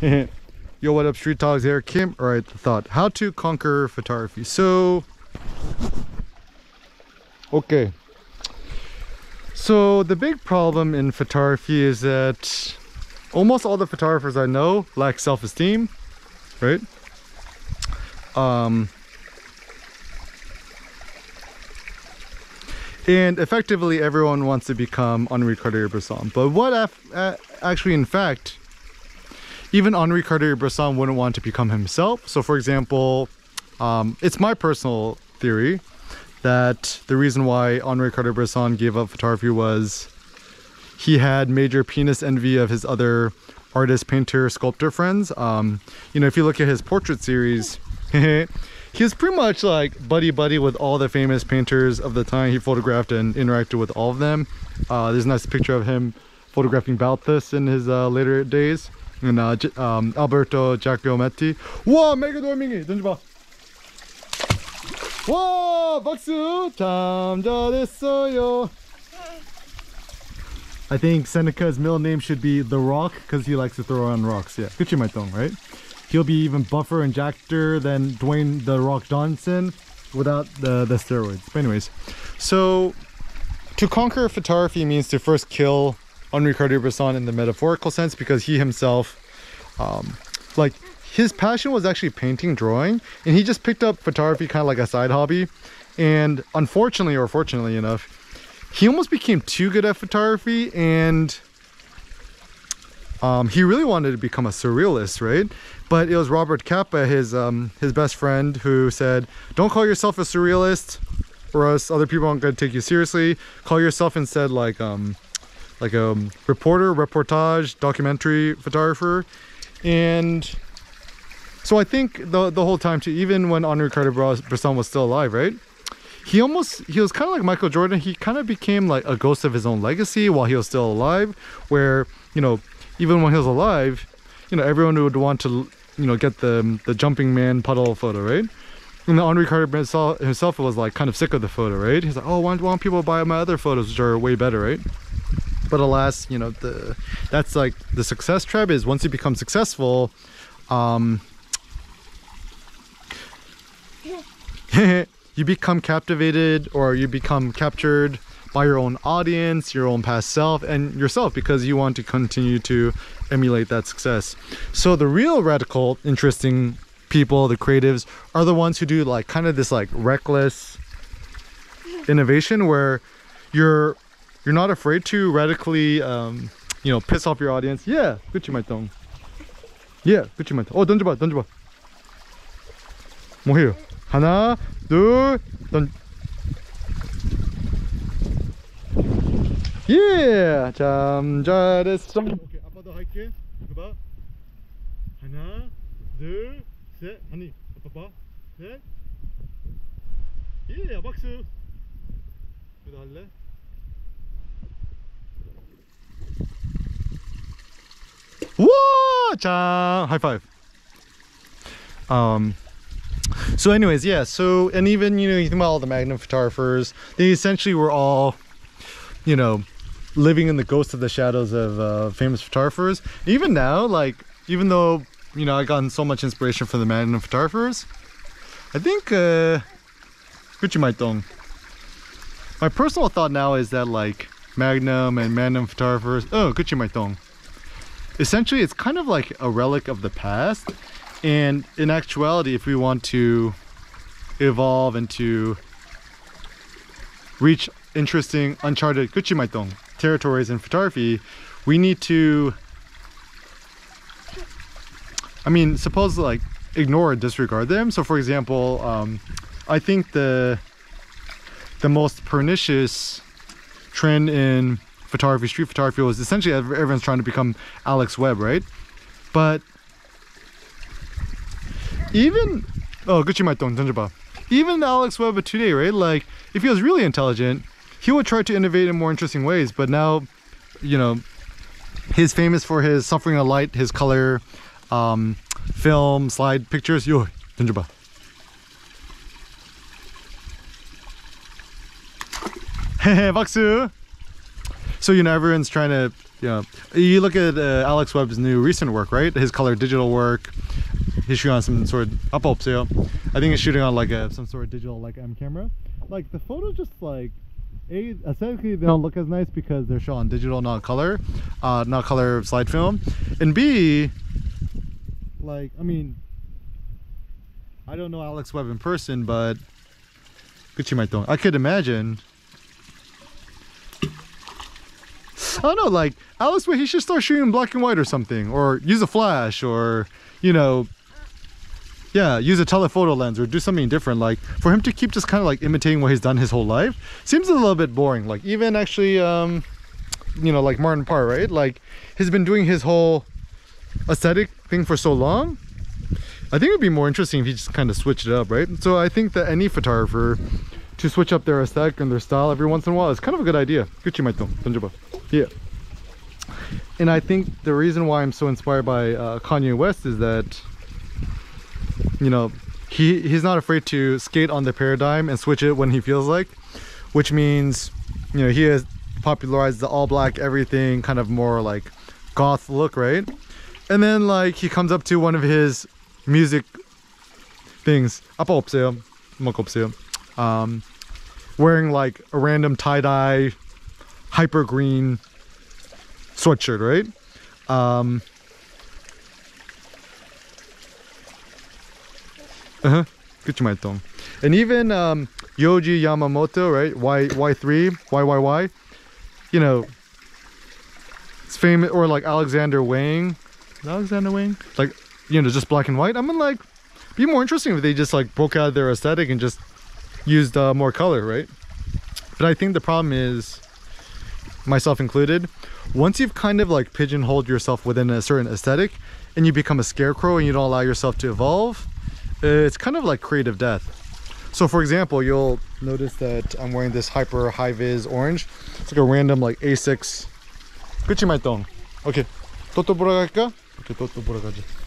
Yo, what up, Street Dogs? here? Kim. All right, thought. How to conquer photography. So, okay. So, the big problem in photography is that almost all the photographers I know lack self-esteem, right? Um, and effectively everyone wants to become Henri Cartier-Bresson. But what actually, in fact, even Henri Cartier-Bresson wouldn't want to become himself. So, for example, um, it's my personal theory that the reason why Henri Cartier-Bresson gave up photography was he had major penis envy of his other artist, painter, sculptor friends. Um, you know, if you look at his portrait series, he was pretty much like buddy buddy with all the famous painters of the time. He photographed and interacted with all of them. Uh, there's a nice picture of him photographing Balthus in his uh, later days And uh, J- um, Alberto Giacometti. 와, 메가 도밍이 던져봐. 와, 박수. 참 잘했어요. I think Seneca's middle name should be The Rock because he likes to throw on rocks. Yeah, good my tongue, right? He'll be even buffer and jackeder than Dwayne The Rock Johnson without the, the steroids. But anyways, so to conquer photography means to first kill Henri Cartier-Bresson in the metaphorical sense because he himself, um, like his passion was actually painting, drawing, and he just picked up photography kind of like a side hobby. And unfortunately, or fortunately enough, he almost became too good at photography and um, he really wanted to become a surrealist, right? But it was Robert Capa, his um, his best friend, who said, "Don't call yourself a surrealist, or else other people aren't going to take you seriously. Call yourself instead like um, like a reporter, reportage, documentary photographer." And so I think the the whole time too, even when Henri Cartier-Bresson was still alive, right? he almost he was kind of like michael jordan he kind of became like a ghost of his own legacy while he was still alive where you know even when he was alive you know everyone would want to you know get the the jumping man puddle photo right and then Henri Cartier himself, himself was like kind of sick of the photo right he's like oh why don't people buy my other photos which are way better right but alas you know the that's like the success trap is once you become successful um you become captivated or you become captured by your own audience, your own past self, and yourself because you want to continue to emulate that success. So the real radical, interesting people, the creatives, are the ones who do like kind of this like reckless innovation where you're you're not afraid to radically um, you know piss off your audience. Yeah, 그치 말똥. Yeah, 그치 말똥. 어 던져봐, 던져봐. 뭐 해요? 하나, 둘, 던. 예, 참 잘했어. 오케이, 아빠도 할게. 이거 봐. 하나, 둘, 셋. 아니, 아빠 봐. 셋. 예, 박수. 이거 할래? Whoa! Cha! High five. Um, so anyways, yeah, so, and even, you know, you think about all the Magnum photographers, they essentially were all, you know, living in the ghost of the shadows of uh, famous photographers. Even now, like, even though, you know, I've gotten so much inspiration from the Magnum photographers, I think, uh, dong. My personal thought now is that, like, Magnum and Magnum photographers, oh, Dong. Essentially, it's kind of like a relic of the past and in actuality, if we want to evolve and to reach interesting, uncharted kuchimaitong territories in photography, we need to, I mean, suppose like ignore or disregard them. So, for example, um, I think the the most pernicious trend in photography, street photography, was essentially everyone's trying to become Alex Webb, right? But even oh good 말똥 던져봐 even alex webb of today right like if he was really intelligent he would try to innovate in more interesting ways but now you know he's famous for his suffering of light his color um, film slide pictures 요 던져봐 박수 so you know everyone's trying to you know, You look at uh, Alex Webb's new recent work, right? His color digital work. He's shooting on some sort of up I think he's shooting on like a some sort of digital like M camera. Like the photos just like a aesthetically they don't look as nice because they're shot on digital, not color, uh, not color slide film. And B, like I mean, I don't know Alex Webb in person, but Gucci might not I could imagine I don't know, like Webb, he should start shooting black and white or something, or use a flash, or you know, yeah, use a telephoto lens or do something different. Like for him to keep just kind of like imitating what he's done his whole life seems a little bit boring. Like even actually, um, you know, like Martin Parr, right? Like he's been doing his whole aesthetic thing for so long. I think it'd be more interesting if he just kind of switched it up, right? So I think that any photographer to switch up their aesthetic and their style every once in a while is kind of a good idea. Yeah. And I think the reason why I'm so inspired by uh, Kanye West is that, you know, he, he's not afraid to skate on the paradigm and switch it when he feels like, which means, you know, he has popularized the all black everything kind of more like goth look, right? And then like he comes up to one of his music things. 아빠 없어요. 뭐가 없어요. Um, wearing like a random tie-dye hyper green sweatshirt, right? Um, uh-huh. 그치 And even um, Yohji Yamamoto, right? Y Y3, YYY, you know, it's famous, or like Alexander Wang, Alexander Wang, like you know, just black and white. I'm mean, like, be more interesting if they just like broke out their aesthetic and just used uh, more color, right? But I think the problem is, myself included, once you've kind of like pigeonholed yourself within a certain aesthetic and you become a scarecrow and you don't allow yourself to evolve, uh, it's kind of like creative death. So for example, you'll notice that I'm wearing this hyper high vis orange. It's like a random like A6. Okay. Toto Okay, toto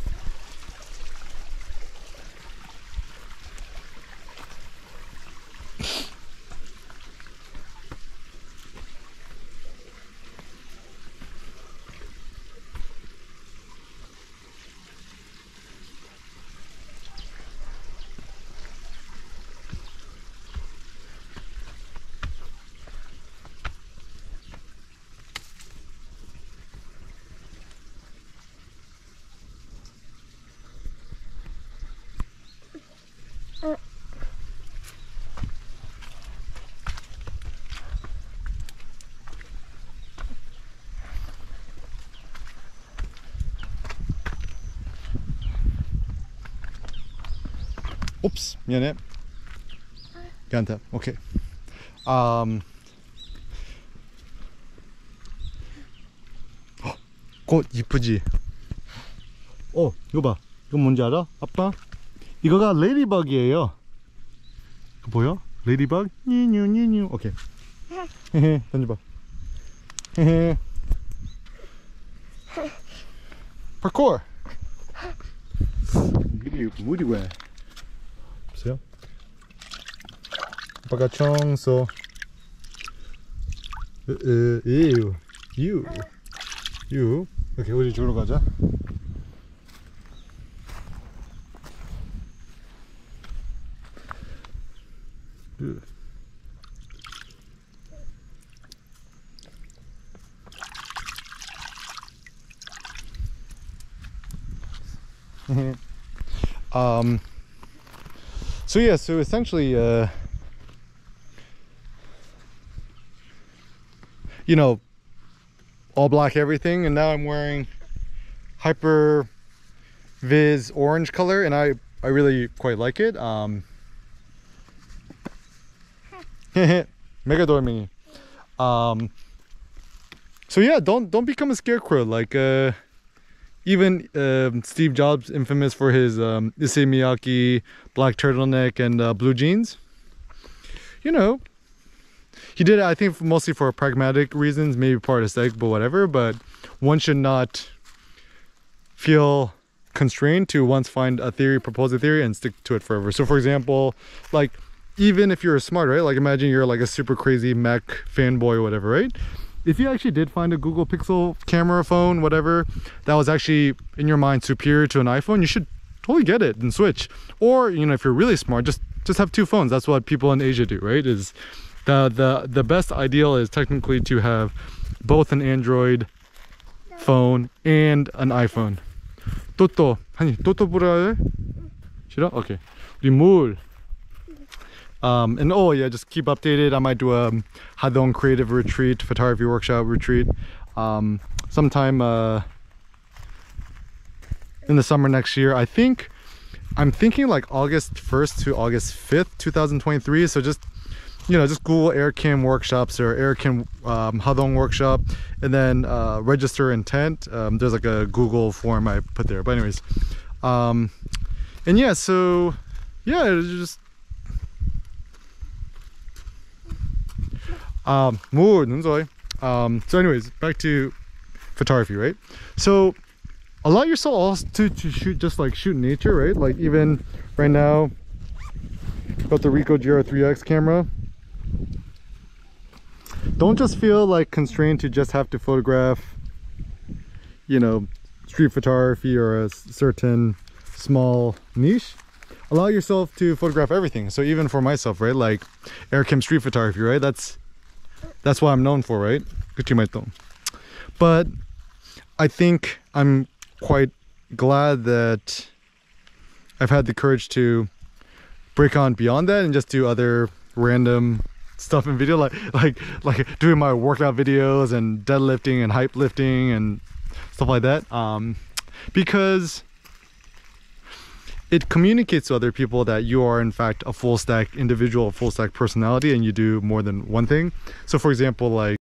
Ups, mir ne. Ganta, 어, 꽃 이쁘지? 어, 이거 봐. 이거 뭔지 알아? 아빠? 이거가 레디박이에요. 보여? 레디박? 니뉴, 니뉴. 오케이. 헤헤, 던져봐. 헤헤. 파코어! 물이, 물이 왜? 보세요? 아빠가 청소. 으으 유 유. 이렇게 우리 주러 가자. um so yeah so essentially uh you know all black everything and now i'm wearing hyper viz orange color and i i really quite like it um mega dorming um so yeah don't don't become a scarecrow like uh even uh, Steve Jobs, infamous for his um, Issey Miyake black turtleneck and uh, blue jeans, you know, he did it, I think, mostly for pragmatic reasons, maybe part aesthetic, but whatever. But one should not feel constrained to once find a theory, propose a theory, and stick to it forever. So, for example, like even if you're a smart, right? Like imagine you're like a super crazy Mac fanboy or whatever, right? if you actually did find a google pixel camera phone whatever that was actually in your mind superior to an iphone you should totally get it and switch or you know if you're really smart just just have two phones that's what people in asia do right is the the the best ideal is technically to have both an android phone and an iphone 또또 아니 또또 보라 해? 싫어? Okay 우리 물 um, and oh yeah, just keep updated. I might do a Hadong creative retreat, photography workshop retreat, um, sometime uh, in the summer next year. I think I'm thinking like August 1st to August 5th, 2023. So just you know, just Google Eric Kim workshops or Eric Kim um, Hadong workshop, and then uh, register intent. Um, there's like a Google form I put there. But anyways, um, and yeah, so yeah, it's just um more um so anyways back to photography right? So allow yourself also to, to shoot just like shoot nature right? Like even right now got the Ricoh GR3X camera. Don't just feel like constrained to just have to photograph you know street photography or a certain small niche. Allow yourself to photograph everything. So even for myself right? Like air Eric Kim street photography right? That's that's what I'm known for, right? But I think I'm quite glad that I've had the courage to break on beyond that and just do other random stuff in video like like like doing my workout videos and deadlifting and hype lifting and stuff like that um because it communicates to other people that you are in fact a full stack individual a full stack personality and you do more than one thing. So for example like